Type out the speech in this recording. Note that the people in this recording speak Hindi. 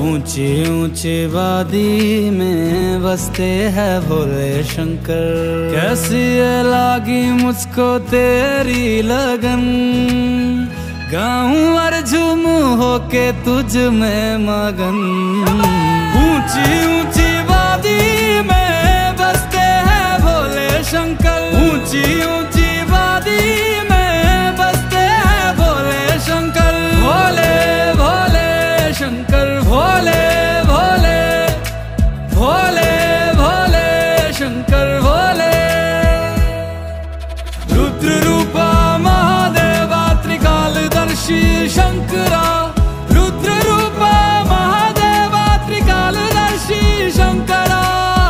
ऊँची ऊँची वादी में बसते हैं भोले शंकर। कैसी है लागी मुझको तेरी लगन? गाऊं और झूमू होके तुझ में मगन। भोले भोले भोले भोले शंकर भोले। रुद्र रूपा महादेवा त्रिकाल दर्शी शंकरा।